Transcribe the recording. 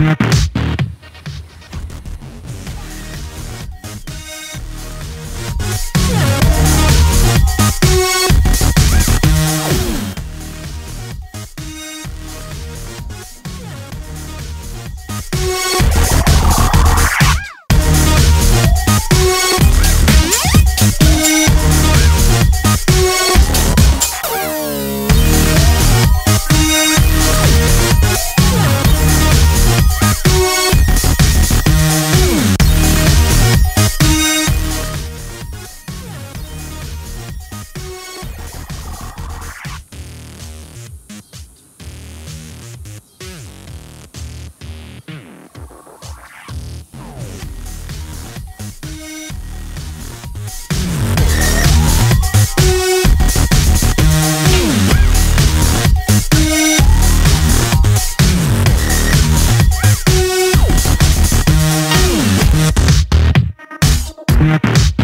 Yeah. Yeah.